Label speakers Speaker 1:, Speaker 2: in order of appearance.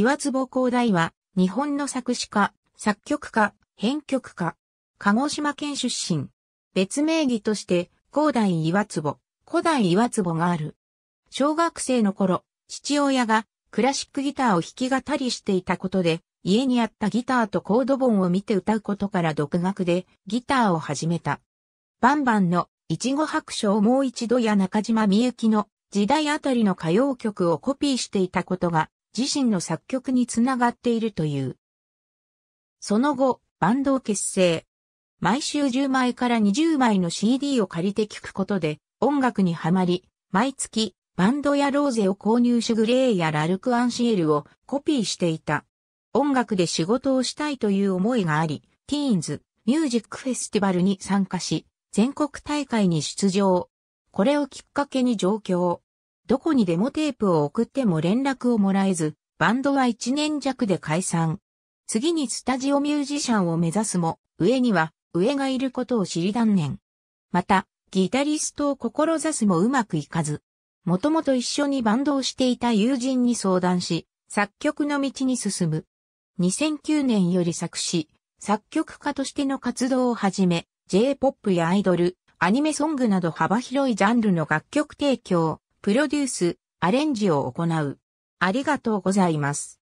Speaker 1: 岩坪広大は、日本の作詞家、作曲家、編曲家、鹿児島県出身。別名義として、広大岩坪、古代岩坪がある。小学生の頃、父親がクラシックギターを弾き語りしていたことで、家にあったギターとコード本を見て歌うことから独学でギターを始めた。バンバンのいちご白書をもう一度や中島みゆきの時代あたりの歌謡曲をコピーしていたことが自身の作曲につながっているという。その後、バンドを結成。毎週10枚から20枚の CD を借りて聴くことで音楽にはまり、毎月バンドやローゼを購入しグレーやラルクアンシエルをコピーしていた。音楽で仕事をしたいという思いがあり、ティーンズミュージックフェスティバルに参加し、全国大会に出場。これをきっかけに上京。どこにデモテープを送っても連絡をもらえず、バンドは1年弱で解散。次にスタジオミュージシャンを目指すも、上には上がいることを知り断念。また、ギタリストを志すもうまくいかず。もともと一緒にバンドをしていた友人に相談し、作曲の道に進む。2009年より作詞、作曲家としての活動を始め、J-POP やアイドル、アニメソングなど幅広いジャンルの楽曲提供、プロデュース、アレンジを行う。ありがとうございます。